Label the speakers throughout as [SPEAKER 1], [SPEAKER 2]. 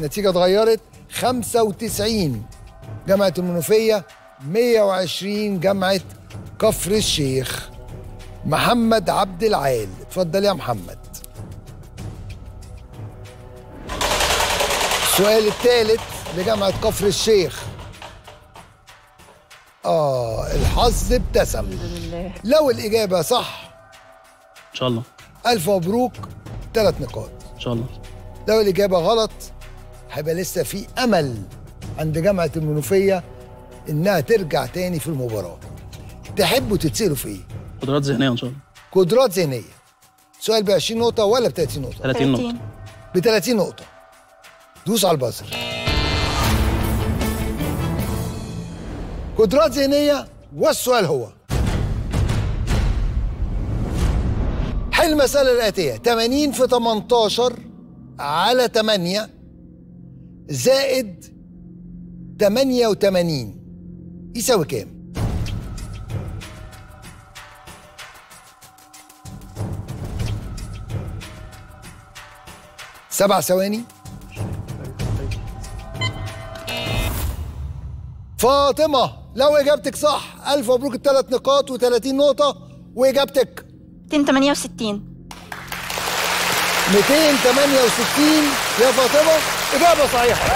[SPEAKER 1] النتيجة اتغيرت. 95 جامعة المنوفية 120 جامعة كفر الشيخ محمد عبد العال. اتفضل يا محمد. السؤال الثالث لجامعة كفر الشيخ. آه الحظ ابتسم.
[SPEAKER 2] لله.
[SPEAKER 1] لو الإجابة صح.
[SPEAKER 3] إن شاء الله.
[SPEAKER 1] ألف مبروك. ثلاث نقاط.
[SPEAKER 3] إن شاء الله.
[SPEAKER 1] لو الإجابة غلط هيبقى لسه في أمل عند جامعة المنوفية إنها ترجع تاني في المباراة. تحبوا تتسألوا في إيه؟
[SPEAKER 3] قدرات ذهنية إن شاء الله.
[SPEAKER 1] قدرات ذهنية. سؤال ب 20 نقطة ولا ب 30 نقطة؟
[SPEAKER 3] 30 نقطة.
[SPEAKER 1] ب 30 نقطة. دوس على البازر. قدرات ذهنية والسؤال هو. حل المسألة الآتية 80 في 18 على 8 زائد 88 يساوي كام؟ سبع ثواني. فاطمة لو إجابتك صح ألف مبروك الثلاث نقاط و30 نقطة وإجابتك؟
[SPEAKER 2] 268
[SPEAKER 1] 268 يا فاطمة إجابة صحيحة.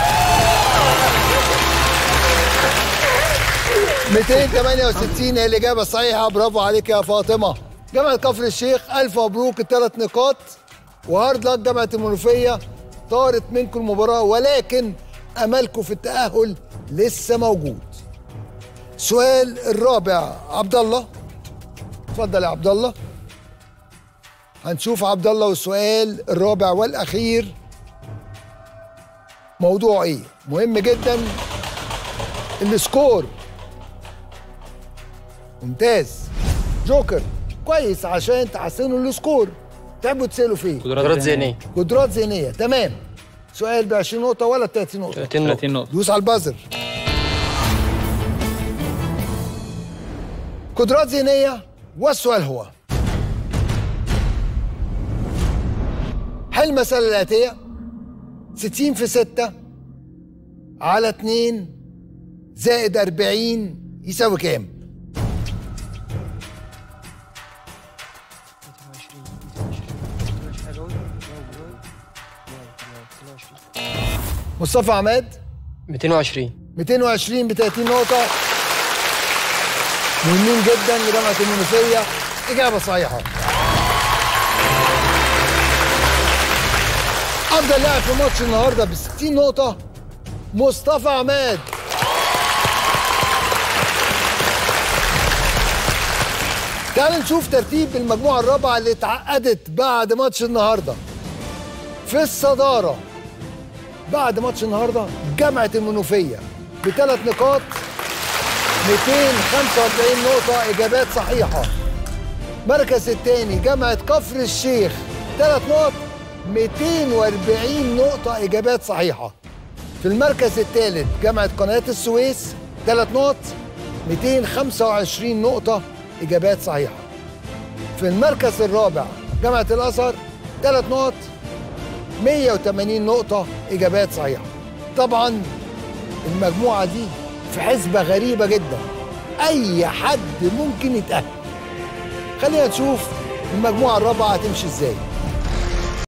[SPEAKER 1] 268 هي الإجابة الصحيحة. برافو عليك يا فاطمة. جامعة كفر الشيخ ألف مبروك. الثلاث نقاط. وهارد لك جامعة المنوفية. طارت منكم المباراة ولكن أملكم في التأهل لسه موجود. السؤال الرابع عبد الله. اتفضل يا عبد الله. هنشوف عبد الله والسؤال الرابع والأخير. موضوع إيه؟ مهم جدا. ال score. ممتاز. جوكر. كويس عشان تحسنوا ال score. تحبوا تسألوا فيه.
[SPEAKER 4] قدرات ذهنية.
[SPEAKER 1] قدرات ذهنية. تمام. سؤال ب 20 نقطة ولا 30 نقطة؟
[SPEAKER 4] 30 نقطة.
[SPEAKER 3] 30 نقطة.
[SPEAKER 1] دوس على البازر. قدرات ذهنية. والسؤال هو حل المسألة الآتية؟ 60 في 6 على 2 زائد 40 يساوي كام؟ مصطفى عماد؟
[SPEAKER 4] 220
[SPEAKER 1] 220 ب 30 نقطة. مهمين جدا لجامعة المنوفية. إجابة صحيحة. أفضل لاعب في ماتش النهاردة ب 60 نقطة مصطفى عماد تعالوا نشوف ترتيب المجموعة الرابعة اللي اتعقدت بعد ماتش النهاردة في الصدارة بعد ماتش النهارده جامعه المنوفيه بثلاث نقاط 245 نقطه اجابات صحيحه المركز الثاني جامعه كفر الشيخ ثلاث نقط 240 نقطة. إجابات صحيحة. في المركز الثالث جامعة قناة السويس ثلاث نقط 225 نقطة. إجابات صحيحة. في المركز الرابع جامعة الأزهر ثلاث نقط 180 نقطة. إجابات صحيحة. طبعا المجموعة دي في حسبة غريبة جدا. أي حد ممكن يتأهل؟ خلينا نشوف المجموعة الرابعة هتمشي إزاي.